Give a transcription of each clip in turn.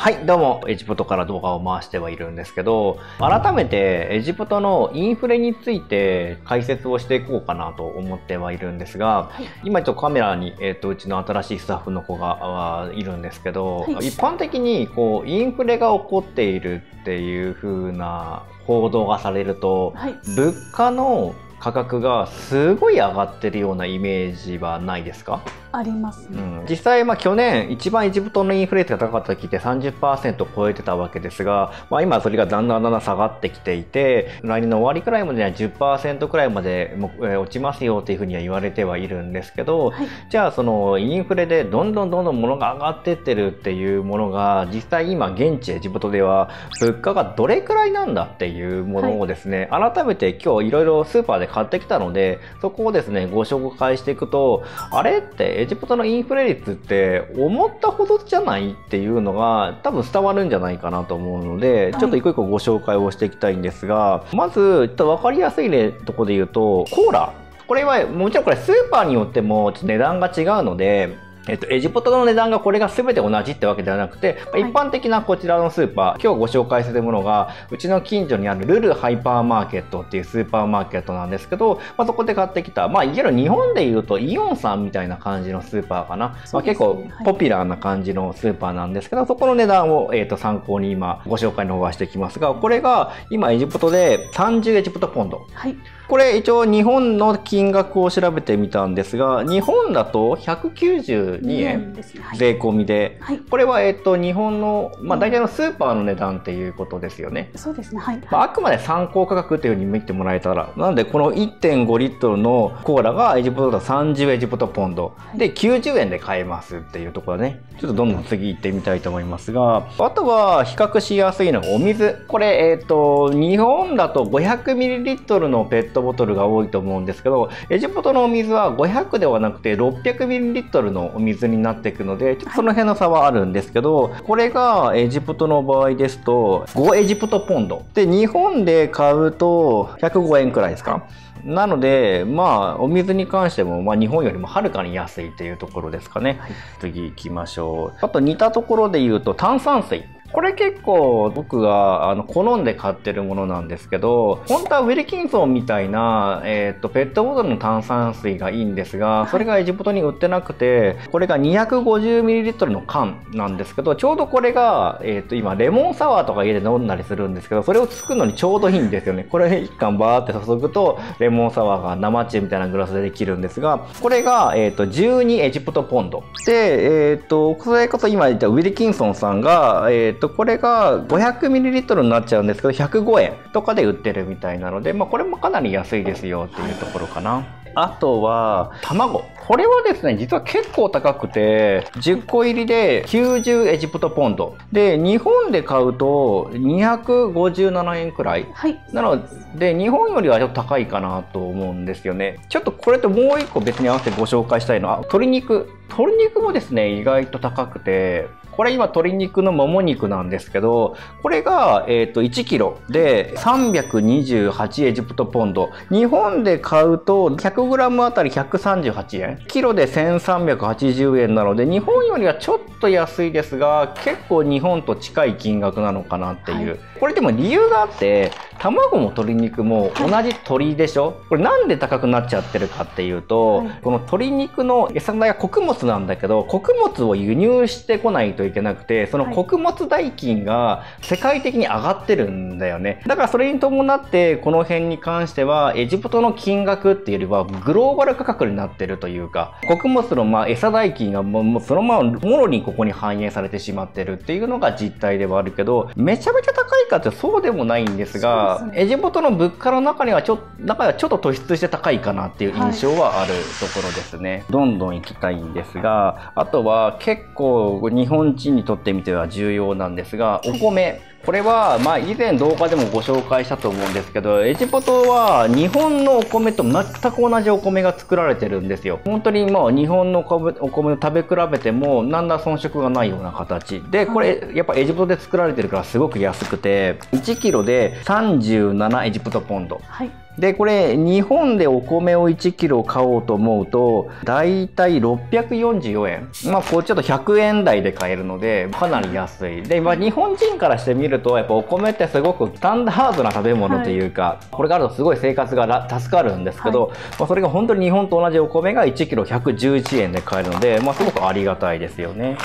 はい、どうも、エジプトから動画を回してはいるんですけど、改めてエジプトのインフレについて解説をしていこうかなと思ってはいるんですが、はい、今ちょっとカメラに、えーと、うちの新しいスタッフの子がいるんですけど、はい、一般的にこうインフレが起こっているっていう風な報道がされると、はい、物価の価格がすごい上がってるようなイメージはないですか？あります、ね、うん、実際、まあ、去年一番エジプトのインフレ率が高かった時って30%を超えてたわけですが、まあ、今それがだんだんだんだん下がってきていて来年の終わりくらいまでは10%くらいまでも、えー、落ちますよというふうには言われてはいるんですけど、はい、じゃあそのインフレでどんどんどんどん物が上がってってるっていうものが実際今現地エジプトでは物価がどれくらいなんだっていうものをですね、はい、改めて今日いろいろスーパーで買ってきたのでそこをですねご紹介していくとあれってエジプトのインフレ率って思ったほどじゃないっていうのが多分伝わるんじゃないかなと思うので、ちょっと一個一個ご紹介をしていきたいんですが、まず分かりやすい、ね、とこで言うとコーラ。これはもちろんこれスーパーによってもちょっと値段が違うのでえっと、エジプトの値段がこれが全て同じってわけではなくて、はい、一般的なこちらのスーパー、今日ご紹介するものが、うちの近所にあるルルハイパーマーケットっていうスーパーマーケットなんですけど、まあ、そこで買ってきた、まあ、いわゆる日本で言うとイオンさんみたいな感じのスーパーかな。まあ、結構ポピュラーな感じのスーパーなんですけど、そこの値段を、えっと参考に今ご紹介の方はしていきますが、これが今エジプトで30エジプトポンド。はいこれ一応日本の金額を調べてみたんですが日本だと192円税込みで、はい、これはえっと日本の、まあ、大体のスーパーの値段っていうことですよね。そうですね、はい。まあ、あくまで参考価格っていうふうに見てもらえたらなのでこの1.5リットルのコーラがエジプトだと30エジプトポンド、はい、で90円で買えますっていうところね。ちょっとどんどん次行ってみたいと思いますが。あとは比較しやすいのがお水。これえっと日本だと500ミリリットルのペットトボトルが多いと思うんですけどエジプトのお水は500ではなくて 600ml のお水になっていくのでちょっとその辺の差はあるんですけどこれがエジプトの場合ですと5エジプトポンドで日本で買うと105円くらいですか？なので、まあ、お水に関しても、まあ、日本よりもはるかに安いというところですかね。はい、次行きましょう。あと似たところで言うと、炭酸水。これ結構僕があの好んで買ってるものなんですけど、本当はウィルキンソンみたいな、えっ、ー、と、ペットボトルの炭酸水がいいんですが、それがエジプトに売ってなくて、これが 250ml の缶なんですけど、ちょうどこれが、えっ、ー、と、今、レモンサワーとか家で飲んだりするんですけど、それを作るのにちょうどいいんですよね。これ1缶バーって注ぐと、レモンサワーが生中みたいなグラスでできるんですが、これが、えっ、ー、と、12エジプトポンド。で、えっ、と、それこそ今言ったウィルキンソンさんが、えっ、と、これが 500ml になっちゃうんですけど105円とかで売ってるみたいなので、まあ、これもかなり安いですよっていうところかな。あとは卵。これはですね実は結構高くて10個入りで90エジプトポンド。で日本で買うと257円くらい、はい、なので日本よりはちょっと高いかなと思うんですよね。ちょっとこれともう一個別に合わせてご紹介したいのは鶏肉。鶏肉もですね意外と高くてこれ今鶏肉のもも肉なんですけど、これが、えー、と1キロで328エジプトポンド。日本で買うと 100g あたり138円。キロで1380円なので、日本よりはちょっと安いですが、結構日本と近い金額なのかなっていう。はい、これでも理由があって、卵も鶏肉も同じ鶏でしょ、はい、これなんで高くなっちゃってるかっていうと、はい、この鶏肉の餌代が穀物なんだけど、穀物を輸入してこないといけなくてその穀物代金が世界的に上がってるんだよね。だからそれに伴ってこの辺に関してはエジプトの金額っていうよりはグローバル価格になってるというか穀物のまあ餌代金がもうそのままもろにここに反映されてしまってるっていうのが実態ではあるけどめちゃめちゃ高いかってそうでもないんですが、ね、エジプトの物価の中にはちょ中ではちょっと突出して高いかなっていう印象はあるところですね、はい、どんどん行きたいんですがあとは結構日本人にとってみては重要なんですがお米。これは、まあ、以前動画でもご紹介したと思うんですけど、エジプトは日本のお米と全く同じお米が作られてるんですよ。本当にもう、日本のお米を食べ比べても、何ら遜色がないような形。で、これ、やっぱエジプトで作られてるからすごく安くて、1キロで37エジプトポンド。はいで、これ、日本でお米を1キロ買おうと思うと、だいたい644円。まあ、こうちょっと100円台で買えるので、かなり安い。で、まあ、日本人からしてみると、やっぱお米ってすごくスタンダードな食べ物というか、はい、これがあるとすごい生活が助かるんですけど、はい、まあ、それが本当に日本と同じお米が1キロ111円で買えるので、まあ、すごくありがたいですよね。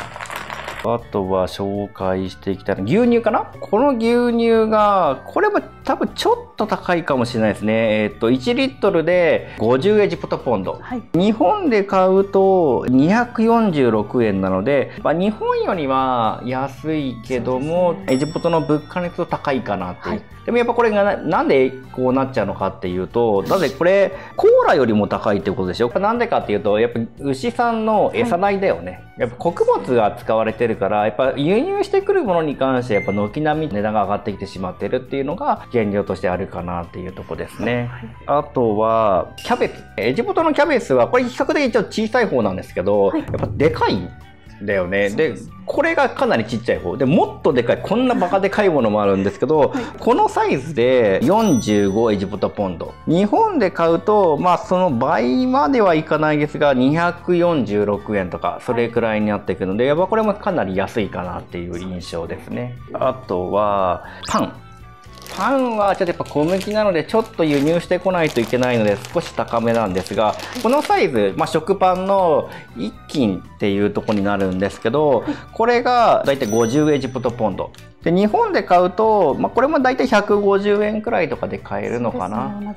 あとは紹介していきたいの牛乳かな？この牛乳が、これも多分ちょっと高いかもしれないですね。えっと、1リットルで50エジプトポンド。はい、日本で買うと246円なので、まあ、日本よりは安いけども、ね、エジプトの物価にすると高いかなっていう。はいでもやっぱこれがなんでこうなっちゃうのかっていうと、なぜこれコーラよりも高いってことでしょなんでかっていうと、やっぱ牛さんの餌代だよね。はい、やっぱ穀物が使われてるから、やっぱ輸入してくるものに関してやっぱ軒並み値段が上がってきてしまってるっていうのが現状としてあるかなっていうとこですね。はい、あとは、キャベツ。エジプトのキャベツは、これ比較的ちょっと小さい方なんですけど、はい、やっぱでかいだよね。で、これがかなりちっちゃい方。で、もっとでかい、こんなバカでかいものもあるんですけど、はい、このサイズで45エジプトポンド。日本で買うと、まあその倍まではいかないですが、246円とか、それくらいになっていくので、やっぱこれもかなり安いかなっていう印象ですね。あとは、パン。パンはちょっとやっぱ小麦なのでちょっと輸入してこないといけないので少し高めなんですが、このサイズ、まあ、食パンの1斤っていうとこになるんですけど、これがだいたい50エジプトポンド。で日本で買うと、まあ、これも大体150円くらいとかで買えるのかな、ね、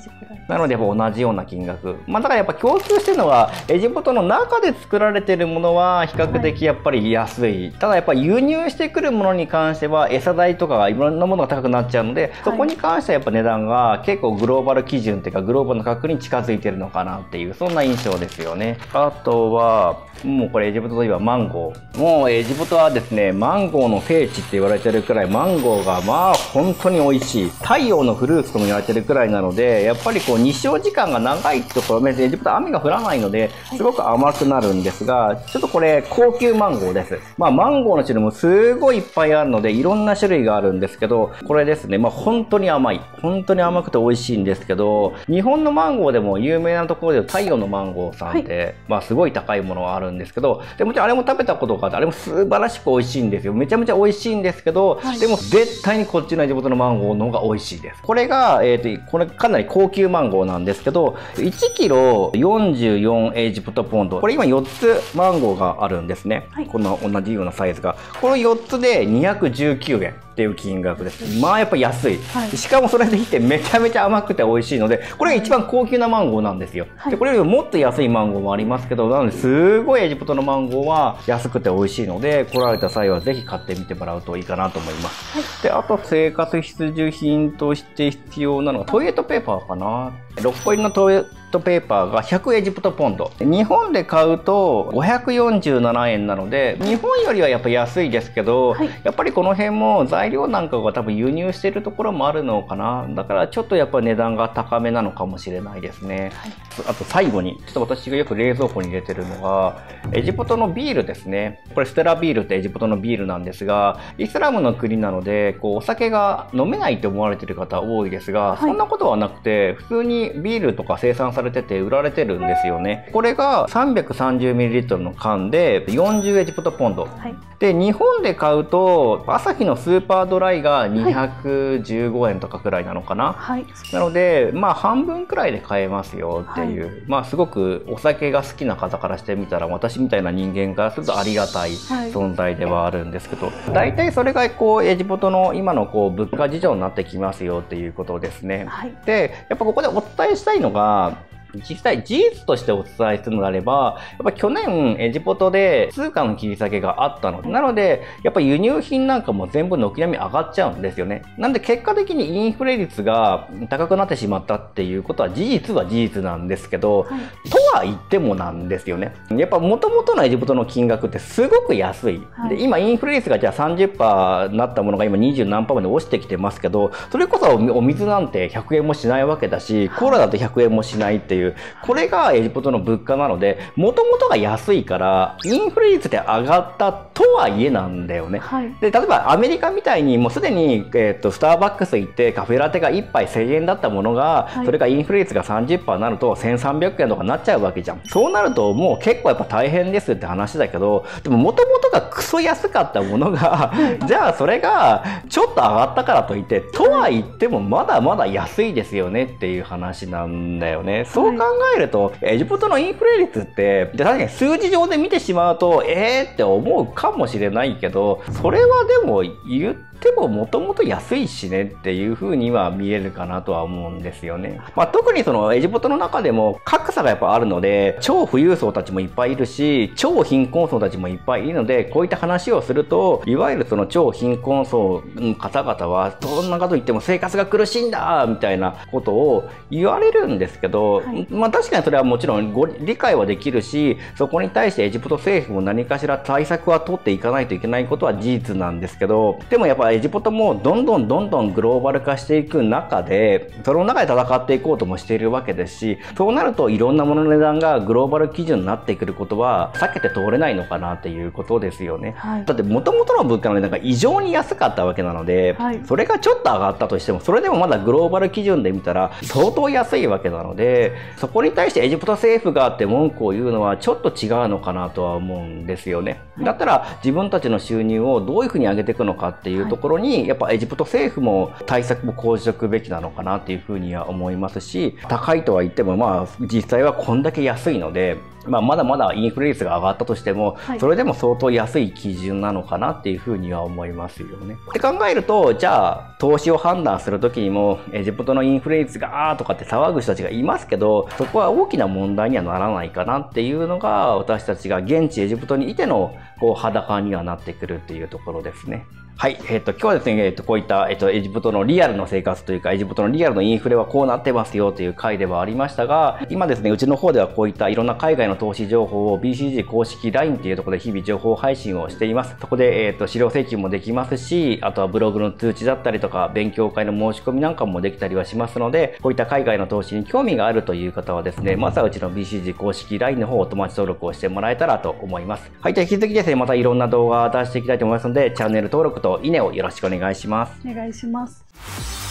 なので同じような金額、まあ、だからやっぱ共通してるのはエジプトの中で作られてるものは比較的やっぱり安い、はい、ただやっぱり輸入してくるものに関しては餌代とかいろんなものが高くなっちゃうので、はい、そこに関してはやっぱ値段が結構グローバル基準っていうかグローバルな価格に近づいてるのかなっていうそんな印象ですよね。あとはもうこれエジプトといえばマンゴー。もうエジプトはですねマンゴーの聖地って言われてるくらいマンゴーがまあ本当に美味しい。太陽のフルーツとも言われてるくらいなので、やっぱりこう日照時間が長いところ、エジプトは雨が降らないので、すごく甘くなるんですが、ちょっとこれ高級マンゴーです。まあマンゴーの種類もすごいいっぱいあるので、いろんな種類があるんですけど、これですね、まあ本当に甘い。本当に甘くて美味しいんですけど、日本のマンゴーでも有名なところで太陽のマンゴーさんって、はい、まあすごい高いものはあるんですけど、でもちろんあれも食べたことがあって、あれも素晴らしく美味しいんですよ。めちゃめちゃ美味しいんですけど、はい、でも絶対にこっちの地元のマンゴーの方が美味しいです。これが、えっ、ー、と、これかなり高級マンゴーなんですけど、1キロ44エジプトポンド。これ今4つマンゴーがあるんですね。はい、この同じようなサイズが。この4つで219円。っていう金額です。まあやっぱ安い。はい、しかもそれでいてめちゃめちゃ甘くて美味しいので、これが一番高級なマンゴーなんですよ。はい、でこれよりももっと安いマンゴーもありますけど、なのですごいエジプトのマンゴーは安くて美味しいので、来られた際はぜひ買ってみてもらうといいかなと思います。はい、で、あと生活必需品として必要なのがトイレットペーパーかな。6個入りのトイレットペーパーが100エジプトポンド。日本で買うと547円なので、日本よりはやっぱ安いですけど、はい、やっぱりこの辺も材料なんかが多分輸入してるところもあるのかな。だからちょっとやっぱ値段が高めなのかもしれないですね。はい、あと最後に、ちょっと私がよく冷蔵庫に入れてるのが、エジプトのビールですね。これステラビールってエジプトのビールなんですが、イスラムの国なので、こうお酒が飲めないって思われてる方多いですが、はい、そんなことはなくて、普通にビールとか生産されてて売られてるんですよね。これが 330ml の缶で40エジプトポンド。はい、で、日本で買うと、アサヒのスーパードライが215円とかくらいなのかな。はい、なので、まあ半分くらいで買えますよっていう、はい、まあすごくお酒が好きな方からしてみたら、私みたいな人間からするとありがたい存在ではあるんですけど、大体それがこうエジプトの今のこう物価事情になってきますよっていうことですね。で、やっぱここでお伝えしたいのが、実際事実としてお伝えするのであれば、やっぱ去年エジプトで通貨の切り下げがあったの。で、なので、やっぱ輸入品なんかも全部軒並み上がっちゃうんですよね。なんで結果的にインフレ率が高くなってしまったっていうことは事実は事実なんですけど、はい、とは言ってもなんですよね。やっぱ元々のエジプトの金額ってすごく安い。はい、で今インフレ率がじゃあ30%になったものが今20何パーまで落ちてきてますけど、それこそお水なんて100円もしないわけだし、コーラだと100円もしないっていう、これがエジプトの物価なので、もともとが安いから、インフレ率で上がったとはいえなんだよね。はいで例えばアメリカみたいにもうすでに、えー、とスターバックス行ってカフェラテが1杯1000円だったものが、はいそれがインフレ率が30%になると1300円とかなっちゃうわわけじゃん。そうなるともう結構やっぱ大変ですって話だけどでももともとがクソ安かったものが じゃあそれがちょっと上がったからといってとは言ってもまだまだ安いですよねっていう話なんだよね。そう考えると、エジプトのインフレ率ってで確かに数字上で見てしまうとえーって思うかもしれないけどそれはでも言ってももともと安いしねっていう風には見えるかなとは思うんですよね。まあ、特にそのエジプトの中でも格差がやっぱあるので超富裕層たちもいっぱいいるし超貧困層たちもいっぱいいるのでこういった話をするといわゆるその超貧困層の方々はそんなこと言っても生活が苦しいんだみたいなことを言われるんですけど、はいまあ確かにそれはもちろんご理解はできるしそこに対してエジプト政府も何かしら対策は取っていかないといけないことは事実なんですけどでもやっぱエジプトもどんどんどんどんグローバル化していく中でその中で戦っていこうともしているわけですしそうなるといろんなものの値段がグローバル基準になってくることは避けて通れないのかなっていうことですよね。はいだって元々の物価の値段が異常に安かったわけなので、はいそれがちょっと上がったとしてもそれでもまだグローバル基準で見たら相当安いわけなのでそこに対してエジプト政府があって文句を言うのはちょっと違うのかなとは思うんですよね。だったら自分たちの収入をどういうふうに上げていくのかっていうところに、やっぱエジプト政府も対策も講じておくべきなのかなっていうふうには思いますし高いとは言ってもまあ実際はこんだけ安いので。まあ、まだまだインフレ率が上がったとしても、はいそれでも相当安い基準なのかなっていうふうには思いますよね。って考えるとじゃあ投資を判断する時にもエジプトのインフレ率があーとかって騒ぐ人たちがいますけどそこは大きな問題にはならないかなっていうのが私たちが現地エジプトにいてのこう裸にはなってくるっていうところですね。はい、えっ、と、今日はですね、えっ、と、こういった、えっ、と、エジプトのリアルの生活というか、エジプトのリアルのインフレはこうなってますよという回ではありましたが、今ですね、うちの方ではこういったいろんな海外の投資情報を BCG 公式 LINE っていうところで日々情報配信をしています。そこで、えっ、と、資料請求もできますし、あとはブログの通知だったりとか、勉強会の申し込みなんかもできたりはしますので、こういった海外の投資に興味があるという方はですね、まずはうちの BCG 公式 LINE の方をお友達登録をしてもらえたらと思います。はい、じゃあ引き続きですね、またいろんな動画を出していきたいと思いますので、チャンネル登録といいねをよろしくお願いします。お願いします